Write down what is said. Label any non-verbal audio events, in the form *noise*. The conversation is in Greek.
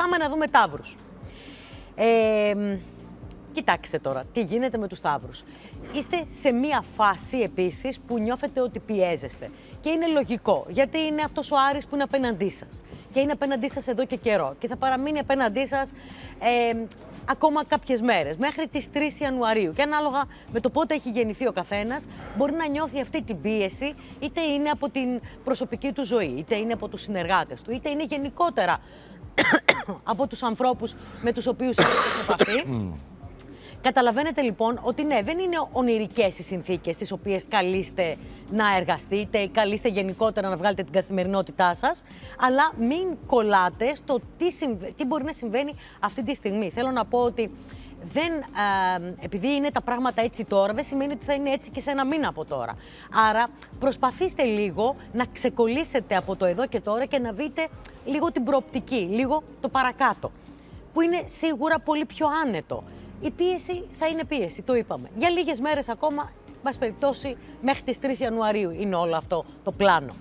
Πάμε να δούμε τάβρους. Ε, κοιτάξτε τώρα, τι γίνεται με τους τάβρους. Είστε σε μία φάση επίσης που νιώθετε ότι πιέζεστε. Και είναι λογικό, γιατί είναι αυτός ο Άρης που είναι απέναντί σας. Και είναι απέναντί σας εδώ και καιρό. Και θα παραμείνει απέναντί σας ε, ακόμα κάποιες μέρες, μέχρι τις 3 Ιανουαρίου. Και ανάλογα με το πότε έχει γεννηθεί ο καθένας, μπορεί να νιώθει αυτή την πίεση, είτε είναι από την προσωπική του ζωή, είτε είναι από τους συνεργάτες του, είτε είναι γενικότερα από τους ανθρώπους με τους οποίους έρχεται *coughs* σε επαφή. Καταλαβαίνετε λοιπόν ότι ναι, δεν είναι ονειρικές οι συνθήκες τι οποίες καλείστε να εργαστείτε ή καλείστε γενικότερα να βγάλετε την καθημερινότητά σας, αλλά μην κολλάτε στο τι, τι μπορεί να συμβαίνει αυτή τη στιγμή. Θέλω να πω ότι δεν, επειδή είναι τα πράγματα έτσι τώρα, δεν σημαίνει ότι θα είναι έτσι και σε ένα μήνα από τώρα. Άρα προσπαθήστε λίγο να ξεκολλήσετε από το εδώ και τώρα και να δείτε λίγο την προοπτική, λίγο το παρακάτω, που είναι σίγουρα πολύ πιο άνετο η πίεση θα είναι πίεση, το είπαμε. Για λίγες μέρες ακόμα, μας περιπτώσει, μέχρι τις 3 Ιανουαρίου είναι όλο αυτό το πλάνο.